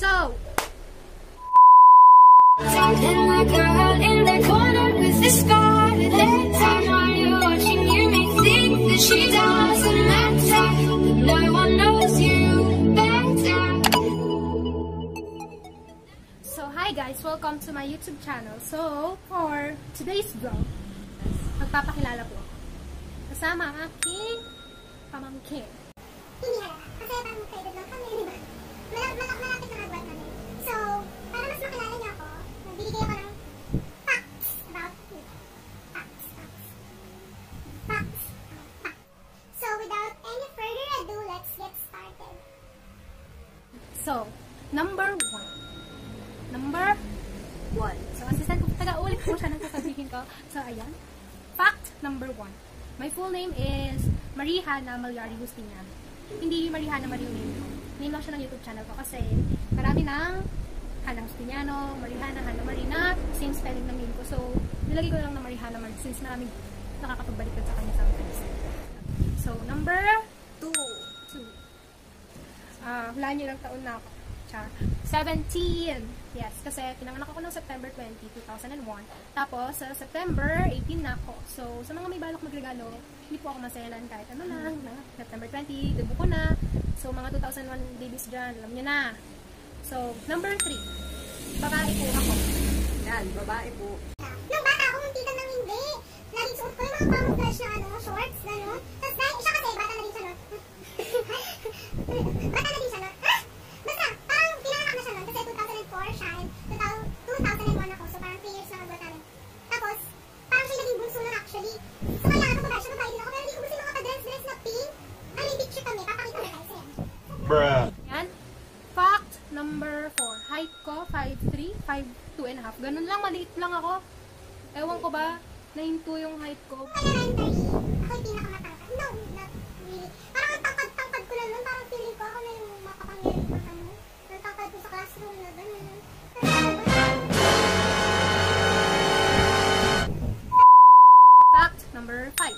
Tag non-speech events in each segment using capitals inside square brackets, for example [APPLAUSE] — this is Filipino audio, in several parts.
So, And the girl in the corner with the scarlet letter While you're watching you may think that she doesn't matter no one knows you better so hi guys, welcome to my YouTube channel. So, for today's vlog, magpapakilala po ako. Kasama ang aking pamangkin. My full name is Marihana Malyari Justinian. Hindi Marihana Mario name ko. Name lang siya ng YouTube channel ko kasi marami ng Hana Justiniano, Marihana, Hana Marina, same spelling ng name ko. So, nilagay ko lang na Marihana Mar since marami nakakapagbaliktad sa kanya sometimes. So, number two. Two. Ah, hulaan niyo lang taon na ako. Char. 17. Yes, kasi pinanganak ako ng September 20, 2001. Tapos, sa September 18 na ako. So, sa mga may balak magregalo, hindi po ako maselan kahit ano lang. Na, September 20, dubo ko na. So, mga 2001 babies dyan, alam niyo na. So, number 3. Babae po ako. Yan, babae po. Nung bata ako, munti ka nang hindi. Laging suot ko yung mga camouflage na ano, shorts, gano'n. Tapos dahil siya kasi, bata na din siya nun. bata na din siya nun. Ah! Basta, parang pinanganak na siya nun. Kasi 2004 siya, and 2000 2001 ako. So parang 3 years na nagbuhat namin. Tapos, parang siya naging bunso nun actually. So kaya ako babae siya, babae din ako. Pero hindi ko gusto yung mga pa-dress-dress na pink. Ano yung picture kami, papakita ko guys. Ayan. Bruh. Yan. Fact number 4. Height ko, 5'3", 5'2 and a half. Ganun lang, maliit lang ako. Ewan ko ba, nahinto yung height ko. elementary, ako yung pinakamatangkad. No, not really. Parang ang tangkad-tangkad ko lang nun. Parang feeling ko ako na yung makapangyari na ano. Natangkad ko sa classroom na gano'n. Fact number 5.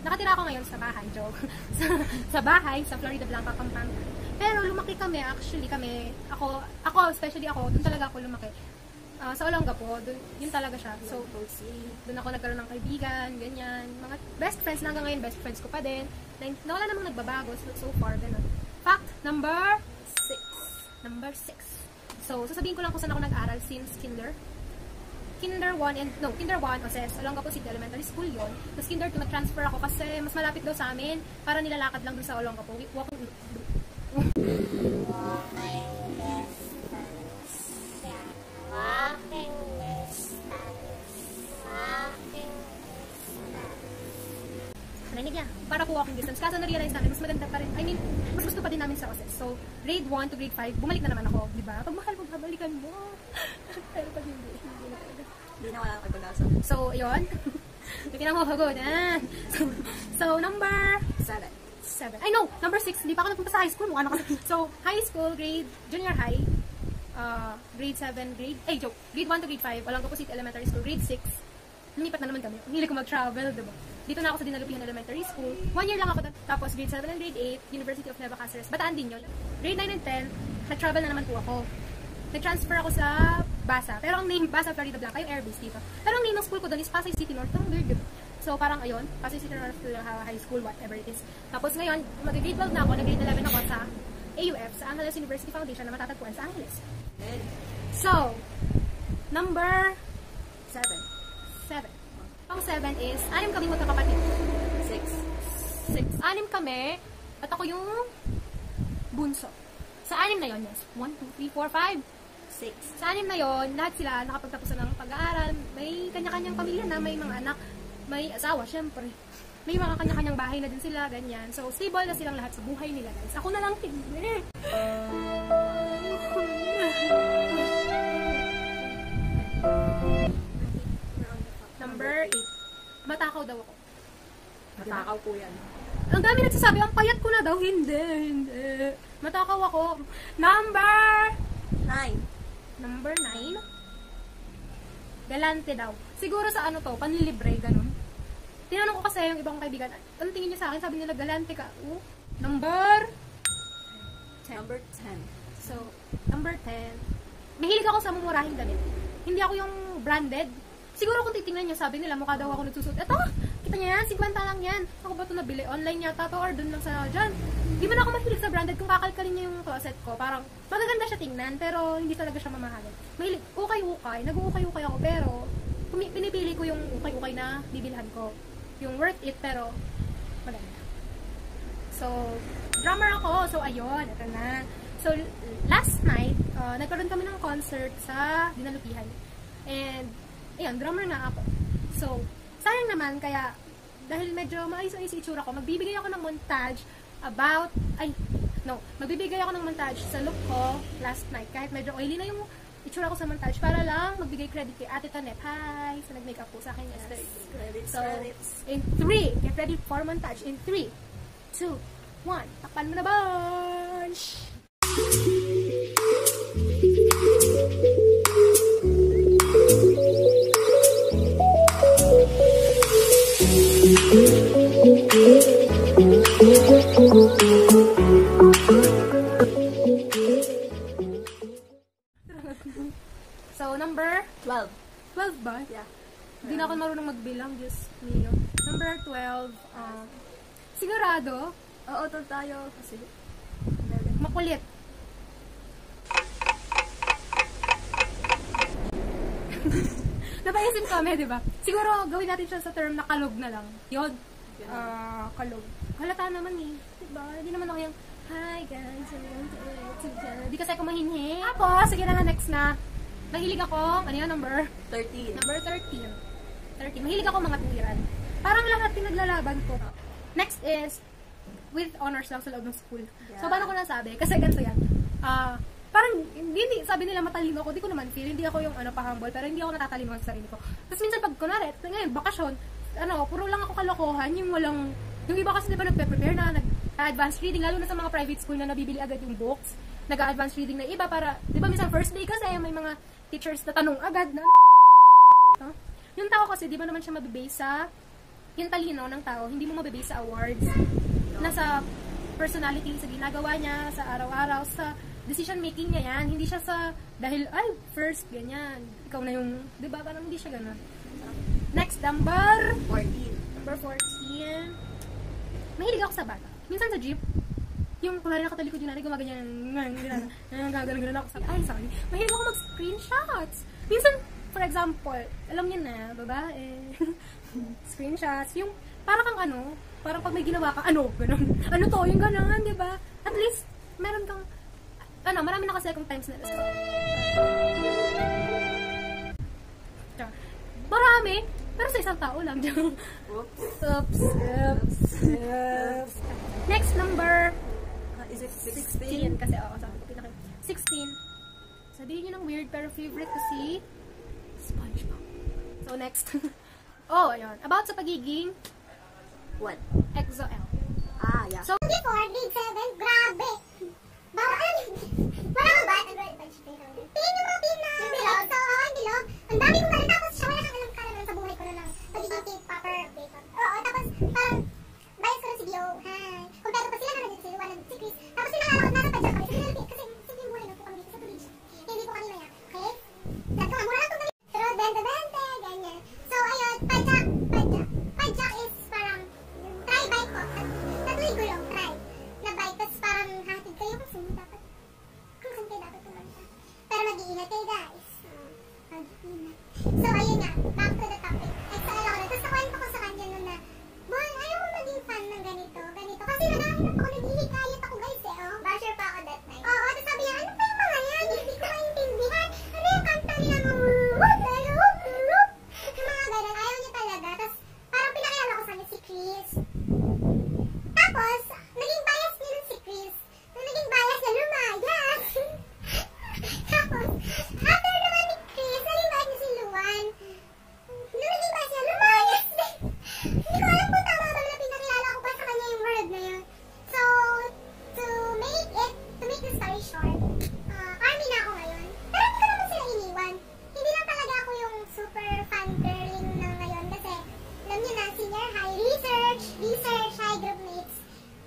Nakatira ako ngayon sa bahay, joke. [LAUGHS] sa, sa bahay, sa Florida Blanca, Pampanga. Pero lumaki kami, actually kami, ako, ako, especially ako, doon talaga ako lumaki. Ah, sa Olongapo, doon, yun talaga siya. So, doon ako nagkaroon ng kaibigan, ganyan. Mga best friends na hanggang ngayon, best friends ko pa din. Na wala namang nagbabago so, so far, ganun. Fact number 6. Number 6. So, sasabihin ko lang kung saan ako nag-aral since kinder. Kinder 1 and, no, Kinder 1, Oses, Olongapo City Elementary School yon Tapos Kinder 2, nag-transfer ako kasi mas malapit daw sa amin para nilalakad lang doon sa Olongapo. Walking, Narinig niya. Para po walking distance. Kaso na-realize namin, mas maganda pa rin. I mean, mas gusto pa din namin sa Oses. So, grade 1 to grade 5, bumalik na naman ako. Di ba? Pag mahal mo, babalikan mo. [LAUGHS] Pero pag hindi, hindi na talaga. Hindi na wala kang pag-asa. So, yun. Bigyan [LAUGHS] ako hagod. Ah. [LAUGHS] So, so, number Seven. 7. Ay, no! Number 6. Hindi pa ako nagpunta sa high school. Mukha na kasi. So, high school, grade, junior high, uh, grade 7, grade, eh, joke, grade 1 to grade 5, walang City Elementary School, grade 6, lumipat na naman kami. Hilig ko mag-travel, diba? Dito na ako sa Dinalupihan Elementary School. One year lang ako doon. Tapos grade 7 and grade 8, University of Nueva Cáceres. Bataan din yun. Grade 9 and 10, nag-travel na naman po ako. Nag-transfer ako sa Basa. Pero ang name, Basa Florida Blanca, yung airbase dito. Pero ang name ng school ko doon is Pasay City North. Ang weird? So, parang ayun, Pasay City North High School, whatever it is. Tapos ngayon, mag-grade 12 na ako, nag-grade 11 ako sa AUF, sa Angeles University Foundation na matatagpuan sa Angeles. So, number Seven. 7. Ang 7 is, anim kami magkakapatid. Six. 6. Anim kami, at ako yung bunso. Sa anim na yon, yes. 1, 2, 3, 4, 5. Six. Sa anim na yon, lahat sila nakapagtapos na ng pag-aaral. May kanya-kanyang pamilya na, may mga anak, may asawa, syempre. May mga kanya-kanyang bahay na din sila, ganyan. So, stable na silang lahat sa buhay nila, guys. Ako na lang hindi. [LAUGHS] Number 8. Matakaw daw ako. Matakaw po yan. Ang dami nagsasabi, ang payat ko na daw. Hindi, hindi. Matakaw ako. Number Nine. Number 9. Galante daw. Siguro sa ano to, panlilibre, ganun. Tinanong ko kasi yung ibang kaibigan, ano tingin niyo sa akin? Sabi nila, galante ka. Oh. Number Number ten. So, number 10. Mahilig ako sa mumurahing damit. Hindi ako yung branded. Siguro kung titingnan niyo, sabi nila, mukha daw ako nagsusot. Eto, kita niya yan, 50 lang yan. Ako ba ito nabili? Online yata to or dun lang sa dyan. Di man ako mahilig sa branded. Kung kakalkalin niyo yung closet ko, parang magaganda siya tingnan, pero hindi talaga siya mamahalin. Mahilig, ukay-ukay. Nag-ukay-ukay ako, pero pinipili ko yung ukay-ukay na bibilhan ko. Yung worth it, pero maganda. So, drummer ako. So, ayun, ito na. So, last night, uh, nagkaroon kami ng concert sa Dinalupihan. And, ayun, drummer nga ako. So, sayang naman, kaya, dahil medyo maayos-ayos itsura ko, magbibigay ako ng montage about, ay, no, magbibigay ako ng montage sa look ko last night. Kahit medyo oily na yung itsura ko sa montage, para lang magbigay credit kay Ate Tanet. Hi! Sa nag-makeup po sa akin yesterday. Credits, So, credits. in 3, get ready for montage. In 3, 2, 1, takpan mo na bunch! Sigurado, Oo, to tayo. Kasi, makulit. [LAUGHS] Napaisip kami, di ba? Siguro, gawin natin siya sa term na kalog na lang. Yun. Ah, kalog. Halata naman eh. Di ba? Hindi naman ako yung, Hi guys, want to to Di kasi ako mahinhi. Tapos, sige na next na. Mahilig ako, ano yun, number? 13. Number 13. 13. Mahilig ako mga tuwiran. Parang lahat pinaglalaban ko. Next is, with honors lang sa loob ng school. So, Yeah. paano ko nasabi? Kasi ganito yan. Ah, parang, hindi, hindi, sabi nila matalino ako. Di ko naman feel. Hindi ako yung ano, pa-humble. Pero hindi ako natatalino sa sarili ko. Tapos minsan pag, kunwari, ngayon, bakasyon, ano, puro lang ako kalokohan. Yung walang, yung iba kasi di ba nagpe-prepare na, nag advanced reading, lalo na sa mga private school na nabibili agad yung books. Nag-advanced reading na iba para, di ba minsan first day kasi may mga teachers na tanong agad na, ito. Yung tao kasi, di ba naman siya mabibase sa yung talino ng tao, hindi mo mabibase sa awards. Nasa personality, sa ginagawa niya, sa araw-araw, sa decision making niya yan. Hindi siya sa, dahil, ay, first, ganyan. Ikaw na yung, di ba, parang hindi siya ganun. Next, number 14. Number 14. Mahilig ako sa bata. Minsan sa jeep, yung kunwari nakatalikod yung nanay, gumaganyan, ganyan, gagalang ganun ako sa, ay, sorry. Mahilig ako mag-screenshots. Minsan, for example, alam niyo na, babae, [LAUGHS] screenshots, yung, parang kang ano, parang pag may ginawa ka, ano, ganun. [LAUGHS] Ano to, yung ganun, di ba? At least, meron kang, ano, marami na kasi akong times na Marami, pero sa isang tao lang. Whoops. [LAUGHS] Oops, oops, oops. Next number Ah, is it 16. 16? Kasi, oo, sabi ko pinaka 16. Sabihin nyo ng weird, pero favorite ko si SpongeBob. So, next. [LAUGHS] oh, ayun. About sa pagiging What? EXO-L. Ah, yeah. So, Before, grade 7, grabe. Bawal, short, uh, ah, army na ako ngayon. Marami ko naman sila iniwan. Hindi lang talaga ako yung super fan girling na ngayon kasi alam niyo na, senior high research, research, high group mates.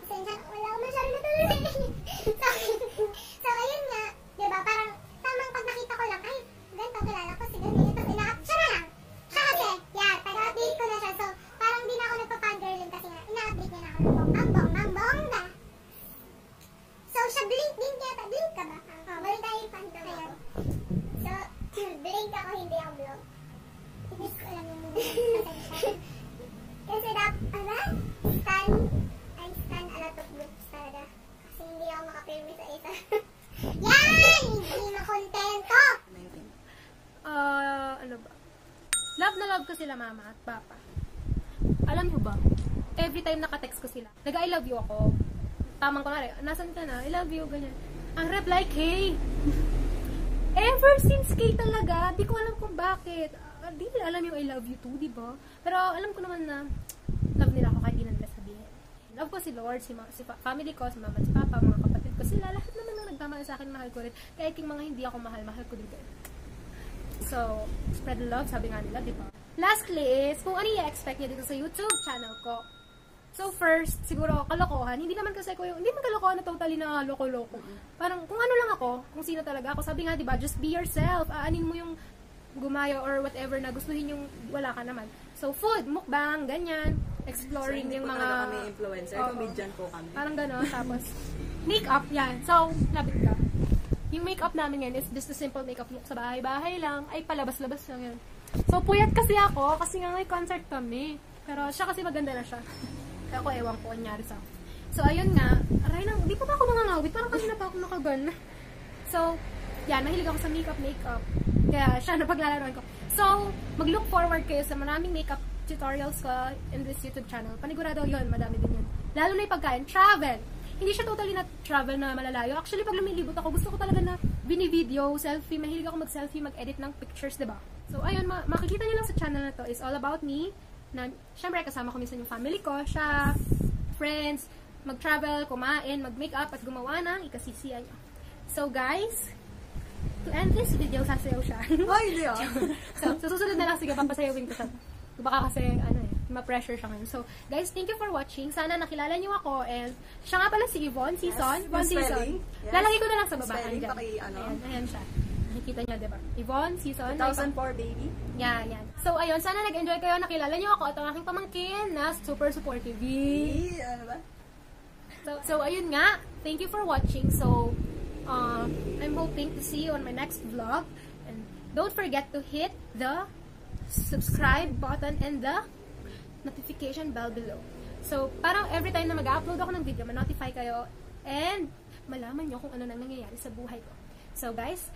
Kasi dyan, wala ko masyari na tuloy. so, so, ayun nga, di ba, parang tamang pag nakita ko lang, ay, ganito, kilala ko si ganito, tapos inakap, siya na lang. Siya kasi, yeah, taga-update ko na siya. So, parang di na ako nagpa-fan girling kasi nga, ina-update niya na ako ng bong, ang bong. Alam mo ba? Every time naka-text ko sila, nag-I love you ako. Tamang ko nga nasan ka na? I love you, ganyan. Ang reply, K. Ever since K talaga, di ko alam kung bakit. Uh, di nila alam yung I love you too, di ba? Pero alam ko naman na love nila ako kahit di na nila sabihin. Love ko si Lord, si, ma- si fa- family ko, si mama, si papa, mga kapatid ko. Sila, lahat naman na nagmamahal sa akin, mahal ko rin. Kahit yung mga hindi ako mahal, mahal ko din. So, spread love, sabi nga nila, di ba? Lastly is, kung ano i-expect niya dito sa YouTube channel ko. So, first, siguro, kalokohan. Hindi naman kasi ko yung, hindi naman kalokohan na totally na loko-loko. Parang, kung ano lang ako, kung sino talaga ako. Sabi nga, di ba, just be yourself. Aanin mo yung gumayo or whatever na gustuhin yung wala ka naman. So, food, mukbang, ganyan. Exploring hindi yung mga... kami influencer. Oo. Comedian po kami. Parang gano'n. Tapos, makeup, yan. So, labit ka. Yung makeup namin yan is just a simple makeup look sa bahay-bahay lang. Ay, palabas-labas lang yan. So, puyat kasi ako kasi nga may concert kami. Pero siya kasi maganda na siya. Kaya ako, ewan ko, anyari sa. So, ayun nga. Aray nang, di pa ba ako nangangawit? Parang kanina pa ako nakagan. So, yan, mahilig ako sa makeup, makeup. Kaya siya [LAUGHS] napaglalaroan ko. So, mag-look forward kayo sa maraming makeup tutorials ko in this YouTube channel. Panigurado yun, madami din yun. Lalo na yung pagkain. Travel! Hindi siya totally na travel na malalayo. Actually, pag lumilibot ako, gusto ko talaga na bini-video, selfie. Mahilig ako mag-selfie, mag-edit ng pictures, diba? So, ayun, ma- makikita niyo lang sa channel na to is all about me. Na, syempre, kasama ko minsan yung family ko, siya, friends, mag-travel, kumain, mag-makeup, at gumawa ng ikasisiya niyo. So, guys, to end this video, sasayaw siya. Ay, hindi ah. [LAUGHS] so, sa susunod na lang, sige, papasayawin ko siya. Baka kasi, ano eh, ma-pressure siya ngayon. So, guys, thank you for watching. Sana nakilala niyo ako. And, siya nga pala si Yvonne Season. Yes, yung Season. Yes. Lalagay ko na lang sa baba. Spelling, paki- ano. Ayan, ayan siya. Nakikita niyo, diba? Yvonne Season. 2004, baby. Yan, yan. So, ayun, sana nag-enjoy kayo. Nakilala niyo ako at ang aking pamangkin na super supportive. Eh, ano ba? So, so ayun nga. Thank you for watching. So, uh, I'm hoping to see you on my next vlog. And don't forget to hit the subscribe button and the notification bell below. So, parang every time na mag-upload ako ng video, ma-notify kayo and malaman nyo kung ano nang nangyayari sa buhay ko. So, guys,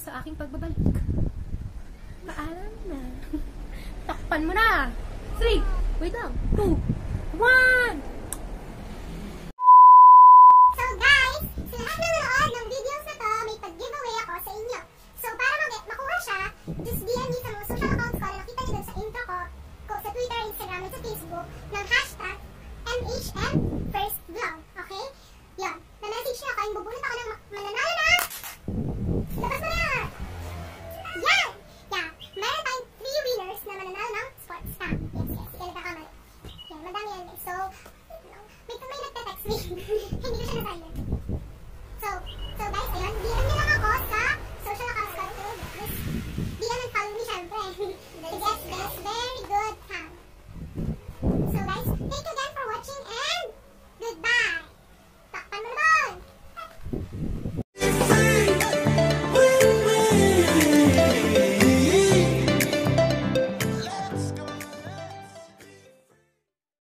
sa aking pagbabalik, paalam na. [LAUGHS] Takpan mo na! 3, wait lang, 2, 1!